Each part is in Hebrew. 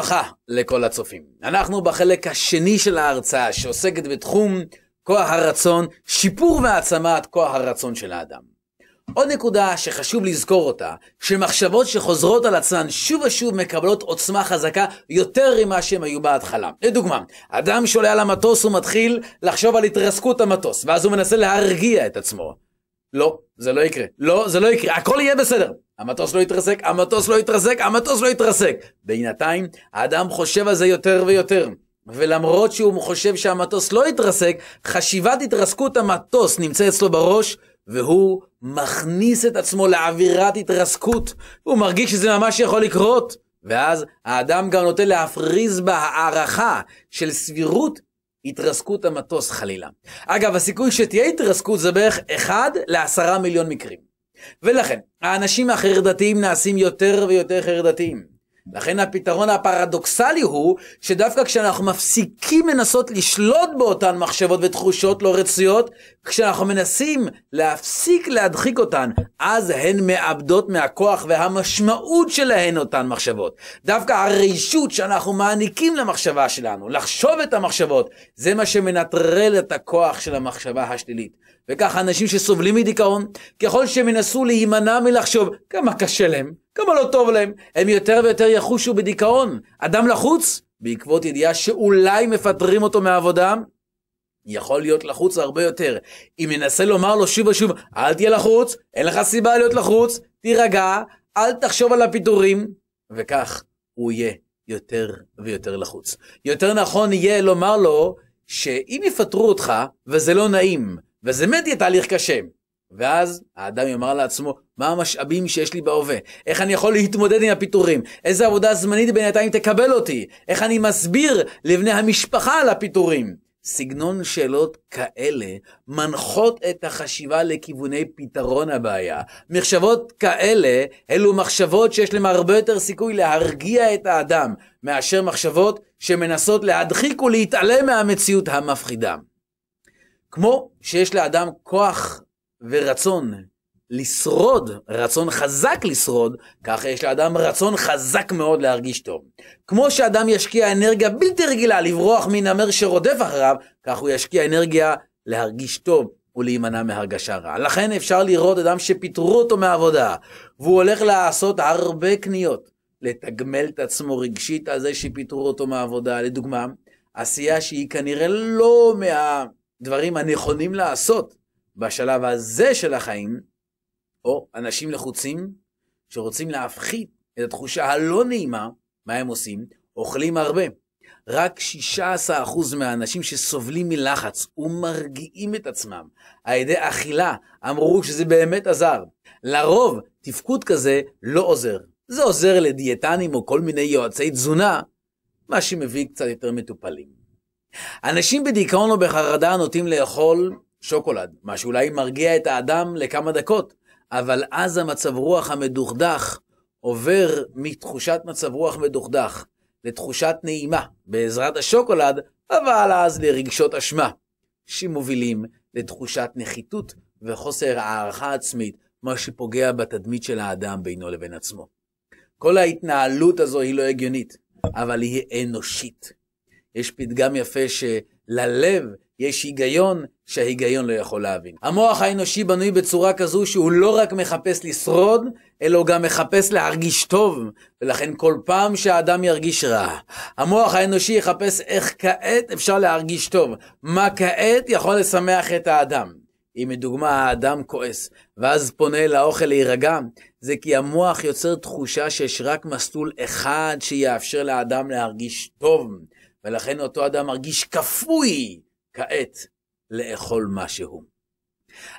וברכה לכל הצופים. אנחנו בחלק השני של ההרצאה שעוסקת בתחום כוח הרצון, שיפור והעצמת כוח הרצון של האדם. עוד נקודה שחשוב לזכור אותה, שמחשבות שחוזרות על עצמן שוב ושוב מקבלות עוצמה חזקה יותר ממה שהן היו בהתחלה. לדוגמה, אדם שעולה על המטוס ומתחיל לחשוב על התרסקות המטוס, ואז הוא מנסה להרגיע את עצמו. לא, זה לא יקרה. לא, זה לא יקרה. הכל יהיה בסדר. המטוס לא יתרסק, המטוס לא יתרסק, המטוס לא יתרסק. בינתיים, האדם חושב על זה יותר ויותר. ולמרות שהוא חושב שהמטוס לא יתרסק, חשיבת התרסקות המטוס נמצא אצלו בראש, והוא מכניס את עצמו לאווירת התרסקות. הוא מרגיש שזה ממש יכול לקרות. ואז האדם גם נוטה להפריז בהערכה של סבירות התרסקות המטוס חלילה. אגב, הסיכוי שתהיה התרסקות זה בערך 1 ל-10 מיליון מקרים. ולכן, האנשים החרדתיים נעשים יותר ויותר חרדתיים. לכן הפתרון הפרדוקסלי הוא שדווקא כשאנחנו מפסיקים לנסות לשלוט באותן מחשבות ותחושות לא רצויות, כשאנחנו מנסים להפסיק להדחיק אותן, אז הן מאבדות מהכוח והמשמעות שלהן אותן מחשבות. דווקא הרשות שאנחנו מעניקים למחשבה שלנו, לחשוב את המחשבות, זה מה שמנטרל את הכוח של המחשבה השלילית. וכך אנשים שסובלים מדיכאון, ככל שהם ינסו להימנע מלחשוב כמה קשה להם, כמה לא טוב להם, הם יותר ויותר יחושו בדיכאון. אדם לחוץ, בעקבות ידיעה שאולי מפטרים אותו מהעבודה, יכול להיות לחוץ הרבה יותר. אם ננסה לומר לו שוב ושוב, אל תהיה לחוץ, אין לך סיבה להיות לחוץ, תירגע, אל תחשוב על הפיטורים, וכך הוא יהיה יותר ויותר לחוץ. יותר נכון יהיה לומר לו, שאם יפטרו אותך, וזה לא נעים, וזה באמת יהיה תהליך קשה, ואז האדם יאמר לעצמו, מה המשאבים שיש לי בהווה? איך אני יכול להתמודד עם הפיטורים? איזה עבודה זמנית בינתיים תקבל אותי? איך אני מסביר לבני המשפחה על הפיטורים? סגנון שאלות כאלה מנחות את החשיבה לכיווני פתרון הבעיה. מחשבות כאלה אלו מחשבות שיש להם הרבה יותר סיכוי להרגיע את האדם מאשר מחשבות שמנסות להדחיק ולהתעלם מהמציאות המפחידה. כמו שיש לאדם כוח ורצון לשרוד, רצון חזק לשרוד, ככה יש לאדם רצון חזק מאוד להרגיש טוב. כמו שאדם ישקיע אנרגיה בלתי רגילה לברוח מנמר שרודף אחריו, כך הוא ישקיע אנרגיה להרגיש טוב ולהימנע מהרגשה רע. לכן אפשר לראות אדם שפיטרו אותו מהעבודה, והוא הולך לעשות הרבה קניות, לתגמל את עצמו רגשית על זה שפיטרו אותו מהעבודה. לדוגמה, עשייה שהיא כנראה לא מהדברים הנכונים לעשות. בשלב הזה של החיים, או אנשים לחוצים שרוצים להפחית את התחושה הלא נעימה, מה הם עושים? אוכלים הרבה. רק 16% מהאנשים שסובלים מלחץ ומרגיעים את עצמם על ידי אכילה אמרו שזה באמת עזר. לרוב, תפקוד כזה לא עוזר. זה עוזר לדיאטנים או כל מיני יועצי תזונה, מה שמביא קצת יותר מטופלים. אנשים בדיכאון או בחרדה נוטים לאכול שוקולד, מה שאולי מרגיע את האדם לכמה דקות, אבל אז המצב רוח המדוכדך עובר מתחושת מצב רוח מדוכדך לתחושת נעימה בעזרת השוקולד, אבל אז לרגשות אשמה, שמובילים לתחושת נחיתות וחוסר הערכה עצמית, מה שפוגע בתדמית של האדם בינו לבין עצמו. כל ההתנהלות הזו היא לא הגיונית, אבל היא אנושית. יש פתגם יפה שללב יש היגיון שההיגיון לא יכול להבין. המוח האנושי בנוי בצורה כזו שהוא לא רק מחפש לשרוד, אלא גם מחפש להרגיש טוב, ולכן כל פעם שהאדם ירגיש רע, המוח האנושי יחפש איך כעת אפשר להרגיש טוב, מה כעת יכול לשמח את האדם. אם לדוגמה האדם כועס, ואז פונה לאוכל להירגע, זה כי המוח יוצר תחושה שיש רק מסלול אחד שיאפשר לאדם להרגיש טוב, ולכן אותו אדם מרגיש כפוי כעת לאכול משהו.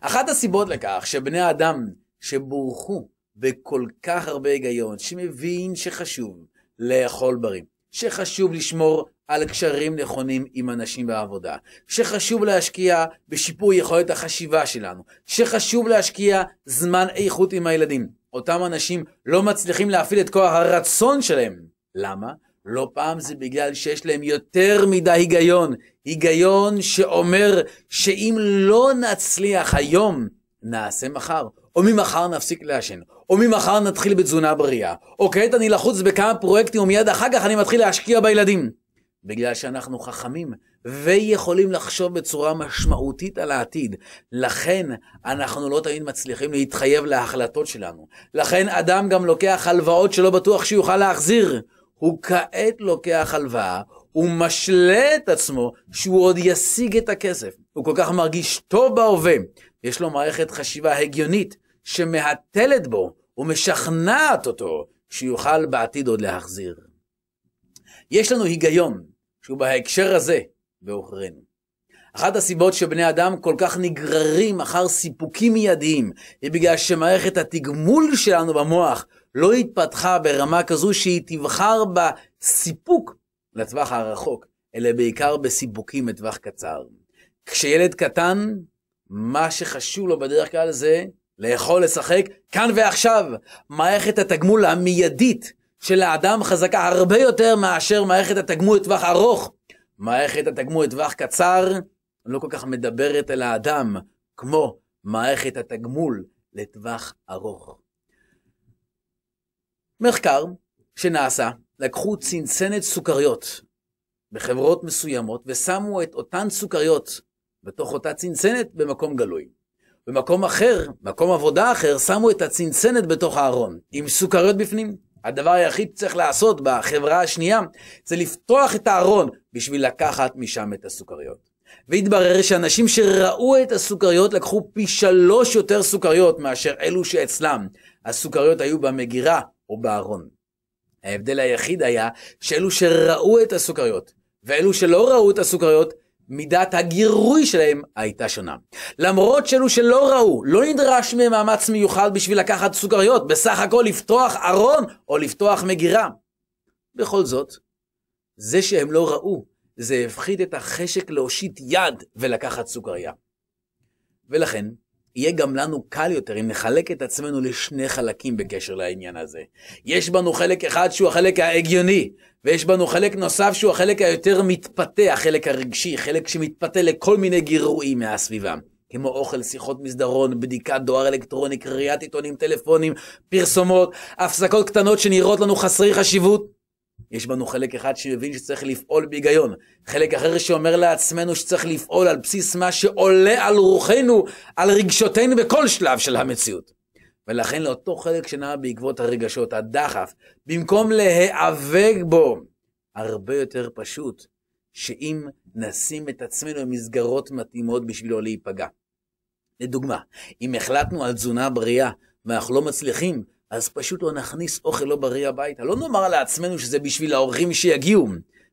אחת הסיבות לכך שבני האדם שבורכו בכל כך הרבה היגיון, שמבין שחשוב לאכול בריא, שחשוב לשמור על קשרים נכונים עם אנשים בעבודה, שחשוב להשקיע בשיפור יכולת החשיבה שלנו, שחשוב להשקיע זמן איכות עם הילדים. אותם אנשים לא מצליחים להפעיל את כוח הרצון שלהם. למה? לא פעם זה בגלל שיש להם יותר מדי היגיון. היגיון שאומר שאם לא נצליח היום, נעשה מחר, או ממחר נפסיק לעשן, או ממחר נתחיל בתזונה בריאה, או כעת אני לחוץ בכמה פרויקטים ומיד אחר כך אני מתחיל להשקיע בילדים. בגלל שאנחנו חכמים ויכולים לחשוב בצורה משמעותית על העתיד. לכן אנחנו לא תמיד מצליחים להתחייב להחלטות שלנו. לכן אדם גם לוקח הלוואות שלא בטוח שיוכל להחזיר. הוא כעת לוקח הלוואה, הוא משלה את עצמו שהוא עוד ישיג את הכסף. הוא כל כך מרגיש טוב בהווה. יש לו מערכת חשיבה הגיונית שמהתלת בו ומשכנעת אותו שיוכל בעתיד עוד להחזיר. יש לנו היגיון שהוא בהקשר הזה בעוכרינו. אחת הסיבות שבני אדם כל כך נגררים אחר סיפוקים מיידיים, היא בגלל שמערכת התגמול שלנו במוח לא התפתחה ברמה כזו שהיא תבחר בסיפוק לטווח הרחוק, אלא בעיקר בסיפוקים לטווח קצר. כשילד קטן, מה שחשוב לו בדרך כלל זה לאכול, לשחק, כאן ועכשיו. מערכת התגמול המיידית של האדם חזקה הרבה יותר מאשר מערכת התגמול לטווח ארוך. מערכת התגמול לטווח קצר לא כל כך מדברת אל האדם כמו מערכת התגמול לטווח ארוך. מחקר שנעשה, לקחו צנצנת סוכריות בחברות מסוימות ושמו את אותן סוכריות בתוך אותה צנצנת במקום גלוי. במקום אחר, מקום עבודה אחר, שמו את הצנצנת בתוך הארון, עם סוכריות בפנים. הדבר היחיד שצריך לעשות בחברה השנייה, זה לפתוח את הארון בשביל לקחת משם את הסוכריות. והתברר שאנשים שראו את הסוכריות לקחו פי שלוש יותר סוכריות מאשר אלו שאצלם הסוכריות היו במגירה או בארון. ההבדל היחיד היה שאלו שראו את הסוכריות ואלו שלא ראו את הסוכריות מידת הגירוי שלהם הייתה שונה. למרות שאלו שלא ראו, לא נדרש מהם מאמץ מיוחד בשביל לקחת סוכריות, בסך הכל לפתוח ארון או לפתוח מגירה. בכל זאת, זה שהם לא ראו, זה הפחית את החשק להושיט יד ולקחת סוכריה. ולכן, יהיה גם לנו קל יותר אם נחלק את עצמנו לשני חלקים בקשר לעניין הזה. יש בנו חלק אחד שהוא החלק ההגיוני, ויש בנו חלק נוסף שהוא החלק היותר מתפתה, החלק הרגשי, חלק שמתפתה לכל מיני גירויים מהסביבה. כמו אוכל, שיחות מסדרון, בדיקת דואר אלקטרוני, קריאת עיתונים, טלפונים, פרסומות, הפסקות קטנות שנראות לנו חסרי חשיבות. יש בנו חלק אחד שמבין שצריך לפעול בהיגיון, חלק אחר שאומר לעצמנו שצריך לפעול על בסיס מה שעולה על רוחנו, על רגשותינו בכל שלב של המציאות. ולכן לאותו חלק שנע בעקבות הרגשות, הדחף, במקום להיאבק בו, הרבה יותר פשוט שאם נשים את עצמנו במסגרות מתאימות בשבילו להיפגע. לדוגמה, אם החלטנו על תזונה בריאה ואנחנו לא מצליחים, אז פשוט לא נכניס אוכל לא בריא הביתה. לא נאמר לעצמנו שזה בשביל האורחים שיגיעו,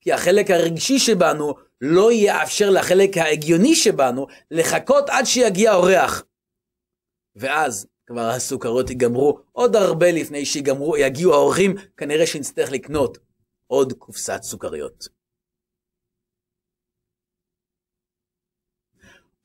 כי החלק הרגשי שבנו לא יאפשר לחלק ההגיוני שבנו לחכות עד שיגיע אורח. ואז כבר הסוכרות ייגמרו עוד הרבה לפני שיגיעו האורחים, כנראה שנצטרך לקנות עוד קופסת סוכריות.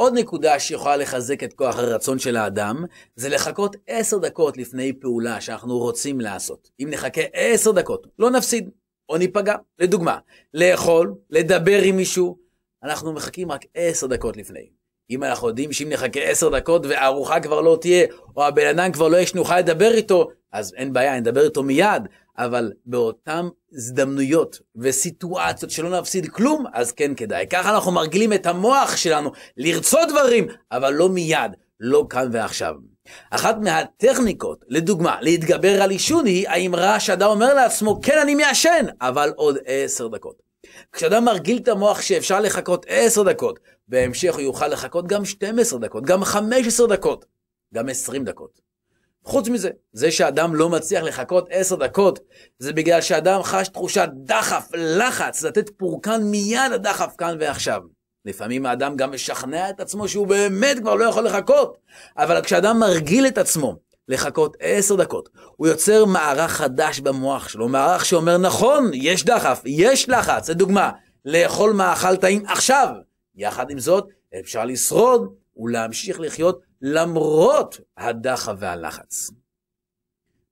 עוד נקודה שיכולה לחזק את כוח הרצון של האדם, זה לחכות עשר דקות לפני פעולה שאנחנו רוצים לעשות. אם נחכה עשר דקות, לא נפסיד, או ניפגע. לדוגמה, לאכול, לדבר עם מישהו, אנחנו מחכים רק עשר דקות לפני. אם אנחנו יודעים שאם נחכה עשר דקות והארוחה כבר לא תהיה, או הבן אדם כבר לא יש שנוכל לדבר איתו, אז אין בעיה, נדבר איתו מיד, אבל באותן הזדמנויות וסיטואציות שלא נפסיד כלום, אז כן כדאי. ככה אנחנו מרגילים את המוח שלנו לרצות דברים, אבל לא מיד, לא כאן ועכשיו. אחת מהטכניקות, לדוגמה, להתגבר על עישון היא האמרה שאדם אומר לעצמו, כן, אני מעשן, אבל עוד עשר דקות. כשאדם מרגיל את המוח שאפשר לחכות עשר דקות, בהמשך הוא יוכל לחכות גם 12 דקות, גם 15 דקות, גם 20 דקות. חוץ מזה, זה שאדם לא מצליח לחכות עשר דקות, זה בגלל שאדם חש תחושת דחף, לחץ, לתת פורקן מיד הדחף כאן ועכשיו. לפעמים האדם גם משכנע את עצמו שהוא באמת כבר לא יכול לחכות. אבל כשאדם מרגיל את עצמו לחכות עשר דקות, הוא יוצר מערך חדש במוח שלו, מערך שאומר נכון, יש דחף, יש לחץ. לדוגמה, לאכול מאכל טעים עכשיו. יחד עם זאת, אפשר לשרוד ולהמשיך לחיות למרות הדחף והלחץ.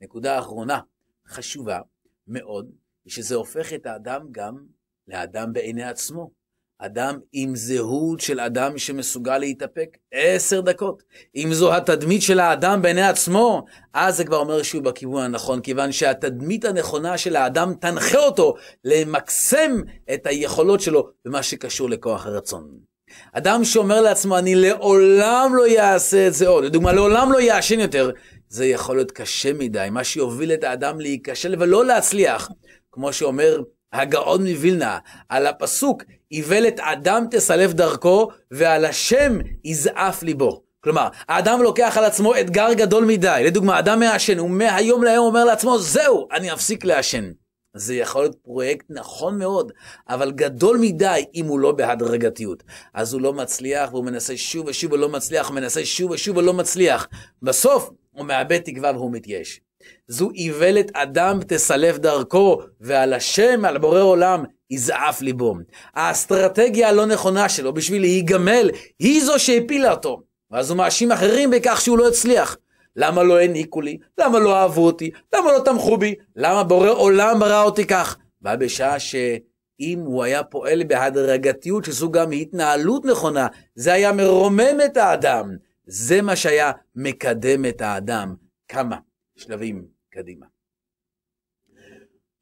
נקודה אחרונה, חשובה מאוד, שזה הופך את האדם גם לאדם בעיני עצמו. אדם עם זהות של אדם שמסוגל להתאפק עשר דקות. אם זו התדמית של האדם בעיני עצמו, אז זה כבר אומר שהוא בכיוון הנכון, כיוון שהתדמית הנכונה של האדם תנחה אותו למקסם את היכולות שלו במה שקשור לכוח הרצון. אדם שאומר לעצמו, אני לעולם לא אעשה את זה עוד, לדוגמה, לעולם לא יעשן יותר, זה יכול להיות קשה מדי, מה שיוביל את האדם להיכשל ולא להצליח. כמו שאומר הגאון מווילנה, על הפסוק, איוולת אדם תסלף דרכו, ועל השם יזעף ליבו. כלומר, האדם לוקח על עצמו אתגר גדול מדי. לדוגמה, אדם מעשן, הוא מהיום להיום אומר לעצמו, זהו, אני אפסיק לעשן. זה יכול להיות פרויקט נכון מאוד, אבל גדול מדי אם הוא לא בהדרגתיות. אז הוא לא מצליח, והוא מנסה שוב ושוב ולא מצליח, הוא מנסה שוב ושוב ולא מצליח. בסוף הוא מאבד תקווה והוא מתייאש. זו איוולת אדם תסלף דרכו, ועל השם, על בורא עולם, יזעף ליבו. האסטרטגיה הלא נכונה שלו בשביל להיגמל, היא זו שהפילה אותו. ואז הוא מאשים אחרים בכך שהוא לא הצליח. למה לא העניקו לי? למה לא אהבו אותי? למה לא תמכו בי? למה בורא עולם ברא אותי כך? ובשעה שאם הוא היה פועל בהדרגתיות, שזו גם התנהלות נכונה, זה היה מרומם את האדם. זה מה שהיה מקדם את האדם. כמה שלבים קדימה.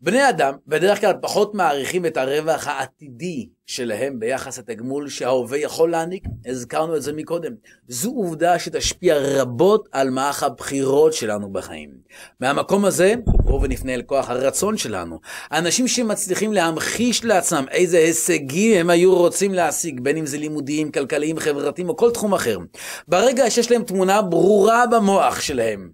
בני אדם בדרך כלל פחות מעריכים את הרווח העתידי שלהם ביחס לתגמול שההווה יכול להעניק, הזכרנו את זה מקודם. זו עובדה שתשפיע רבות על מערך הבחירות שלנו בחיים. מהמקום הזה, בואו ונפנה אל כוח הרצון שלנו. אנשים שמצליחים להמחיש לעצמם איזה הישגים הם היו רוצים להשיג, בין אם זה לימודיים, כלכליים, חברתיים או כל תחום אחר. ברגע שיש להם תמונה ברורה במוח שלהם,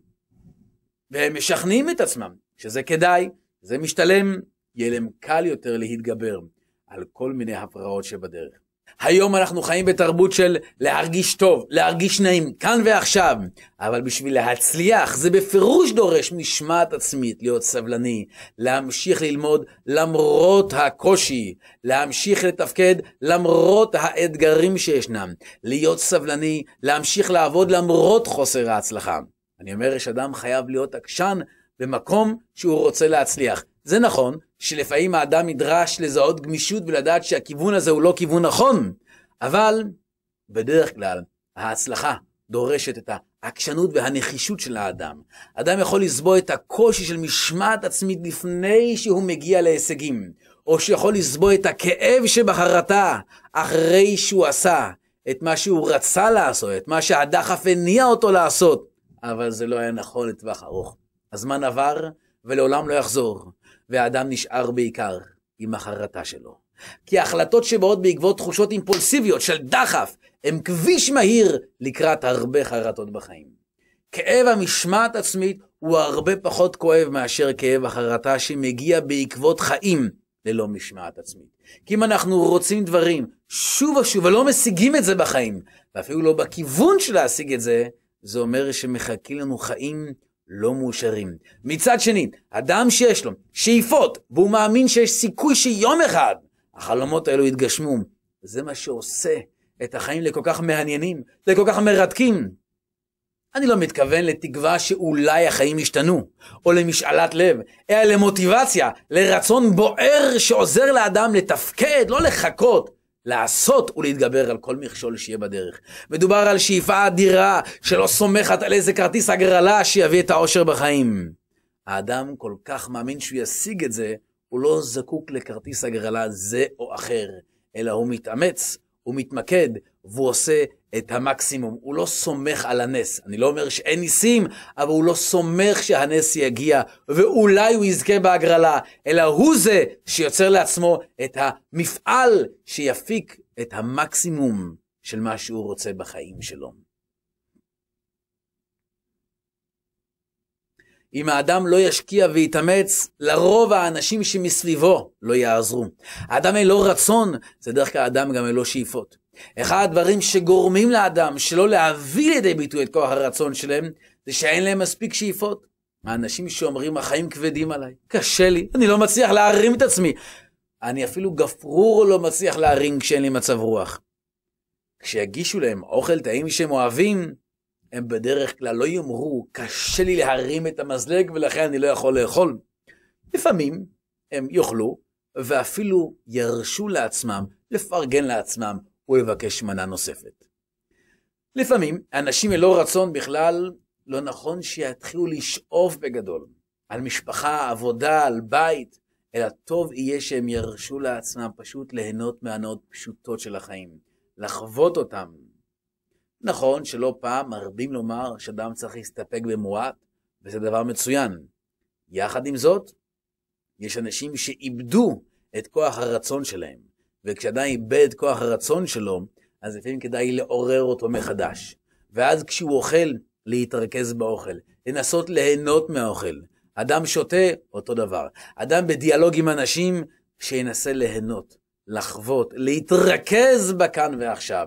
והם משכנעים את עצמם שזה כדאי, זה משתלם, יהיה להם קל יותר להתגבר על כל מיני הפרעות שבדרך. היום אנחנו חיים בתרבות של להרגיש טוב, להרגיש נעים, כאן ועכשיו, אבל בשביל להצליח זה בפירוש דורש משמעת עצמית, להיות סבלני, להמשיך ללמוד למרות הקושי, להמשיך לתפקד למרות האתגרים שישנם, להיות סבלני, להמשיך לעבוד למרות חוסר ההצלחה. אני אומר שאדם חייב להיות עקשן במקום שהוא רוצה להצליח. זה נכון שלפעמים האדם נדרש לזהות גמישות ולדעת שהכיוון הזה הוא לא כיוון נכון, אבל בדרך כלל ההצלחה דורשת את העקשנות והנחישות של האדם. אדם יכול לסבוע את הקושי של משמעת עצמית לפני שהוא מגיע להישגים, או שיכול לסבוע את הכאב שבחרטה אחרי שהוא עשה את מה שהוא רצה לעשות, את מה שהדחף הניע אותו לעשות, אבל זה לא היה נכון לטווח ארוך. הזמן עבר ולעולם לא יחזור, והאדם נשאר בעיקר עם החרטה שלו. כי ההחלטות שבאות בעקבות תחושות אימפולסיביות של דחף, הם כביש מהיר לקראת הרבה חרטות בחיים. כאב המשמעת עצמית הוא הרבה פחות כואב מאשר כאב החרטה שמגיע בעקבות חיים ללא משמעת עצמית. כי אם אנחנו רוצים דברים שוב ושוב ולא משיגים את זה בחיים, ואפילו לא בכיוון של להשיג את זה, זה אומר שמחכים לנו חיים לא מאושרים. מצד שני, אדם שיש לו שאיפות, והוא מאמין שיש סיכוי שיום אחד החלומות האלו יתגשמו, זה מה שעושה את החיים לכל כך מעניינים, לכל כך מרתקים. אני לא מתכוון לתקווה שאולי החיים ישתנו, או למשאלת לב, אלא למוטיבציה, לרצון בוער שעוזר לאדם לתפקד, לא לחכות, לעשות ולהתגבר על כל מכשול שיהיה בדרך. מדובר על שאיפה אדירה שלא סומכת על איזה כרטיס הגרלה שיביא את האושר בחיים. האדם כל כך מאמין שהוא ישיג את זה, הוא לא זקוק לכרטיס הגרלה זה או אחר, אלא הוא מתאמץ, הוא מתמקד, והוא עושה את המקסימום. הוא לא סומך על הנס. אני לא אומר שאין ניסים, אבל הוא לא סומך שהנס יגיע, ואולי הוא יזכה בהגרלה, אלא הוא זה שיוצר לעצמו את המפעל שיפיק את המקסימום של מה שהוא רוצה בחיים שלו. אם האדם לא ישקיע ויתאמץ, לרוב האנשים שמסביבו לא יעזרו. האדם אין לו רצון, זה דרך כלל האדם גם אין לו שאיפות. אחד הדברים שגורמים לאדם שלא להביא לידי ביטוי את כוח הרצון שלהם, זה שאין להם מספיק שאיפות. האנשים שאומרים, החיים כבדים עליי, קשה לי, אני לא מצליח להרים את עצמי. אני אפילו גפרור לא מצליח להרים כשאין לי מצב רוח. כשיגישו להם אוכל טעים שהם אוהבים, הם בדרך כלל לא יאמרו, קשה לי להרים את המזלג ולכן אני לא יכול לאכול. לפעמים הם יאכלו, ואפילו ירשו לעצמם לפרגן לעצמם ולבקש מנה נוספת. לפעמים אנשים ללא רצון בכלל, לא נכון שיתחילו לשאוף בגדול, על משפחה, עבודה, על בית, אלא טוב יהיה שהם ירשו לעצמם פשוט ליהנות מהנאות פשוטות של החיים, לחוות אותם. נכון שלא פעם מרבים לומר שאדם צריך להסתפק במועט, וזה דבר מצוין. יחד עם זאת, יש אנשים שאיבדו את כוח הרצון שלהם, וכשאדם איבד כוח הרצון שלו, אז לפעמים כדאי לעורר אותו מחדש. ואז כשהוא אוכל, להתרכז באוכל, לנסות ליהנות מהאוכל. אדם שותה, אותו דבר. אדם בדיאלוג עם אנשים, שינסה ליהנות, לחוות, להתרכז בכאן ועכשיו.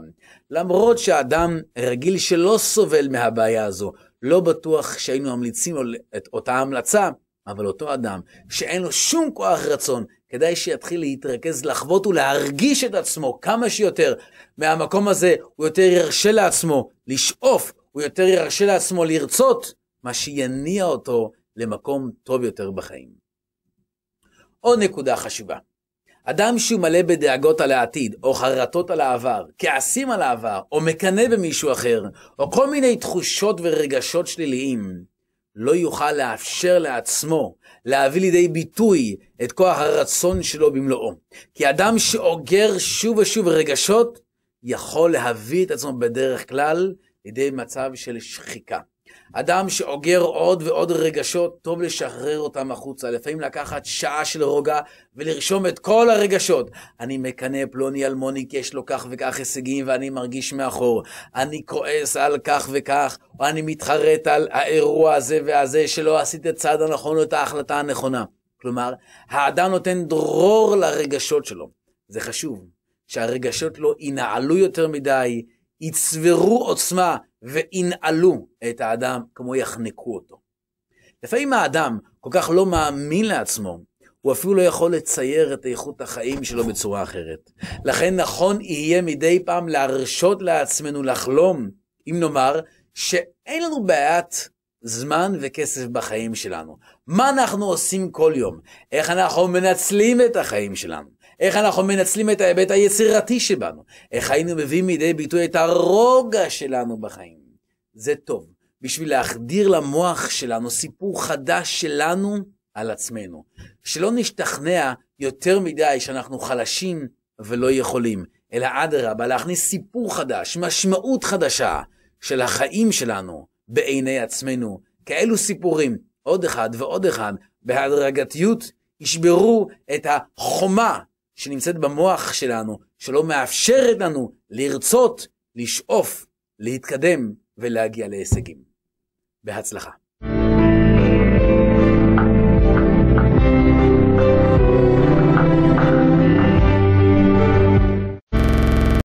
למרות שאדם רגיל שלא סובל מהבעיה הזו, לא בטוח שהיינו ממליצים לו את אותה המלצה, אבל אותו אדם שאין לו שום כוח רצון, כדאי שיתחיל להתרכז, לחוות ולהרגיש את עצמו כמה שיותר. מהמקום הזה הוא יותר ירשה לעצמו לשאוף, הוא יותר ירשה לעצמו לרצות, מה שיניע אותו למקום טוב יותר בחיים. עוד נקודה חשובה. אדם שהוא מלא בדאגות על העתיד, או חרטות על העבר, כעסים על העבר, או מקנא במישהו אחר, או כל מיני תחושות ורגשות שליליים, לא יוכל לאפשר לעצמו להביא לידי ביטוי את כוח הרצון שלו במלואו. כי אדם שאוגר שוב ושוב רגשות, יכול להביא את עצמו בדרך כלל לידי מצב של שחיקה. אדם שאוגר עוד ועוד רגשות, טוב לשחרר אותם החוצה. לפעמים לקחת שעה של רוגע ולרשום את כל הרגשות. אני מקנא פלוני אלמוני כי יש לו כך וכך הישגים ואני מרגיש מאחור. אני כועס על כך וכך, או אני מתחרט על האירוע הזה והזה שלא עשית את הצעד הנכון או את ההחלטה הנכונה. כלומר, האדם נותן דרור לרגשות שלו. זה חשוב, שהרגשות לא ינעלו יותר מדי, יצברו עוצמה וינעלו את האדם כמו יחנקו אותו. לפעמים האדם כל כך לא מאמין לעצמו, הוא אפילו לא יכול לצייר את איכות החיים שלו בצורה אחרת. לכן נכון יהיה מדי פעם להרשות לעצמנו לחלום, אם נאמר, שאין לנו בעיית זמן וכסף בחיים שלנו. מה אנחנו עושים כל יום? איך אנחנו מנצלים את החיים שלנו? איך אנחנו מנצלים את ההיבט היצירתי שבנו? איך היינו מביאים מידי ביטוי את הרוגע שלנו בחיים? זה טוב, בשביל להחדיר למוח שלנו סיפור חדש שלנו על עצמנו. שלא נשתכנע יותר מדי שאנחנו חלשים ולא יכולים, אלא אדרבה, להכניס סיפור חדש, משמעות חדשה של החיים שלנו בעיני עצמנו. כאלו סיפורים, עוד אחד ועוד אחד, בהדרגתיות, ישברו את החומה שנמצאת במוח שלנו, שלא מאפשרת לנו לרצות, לשאוף, להתקדם ולהגיע להישגים. בהצלחה.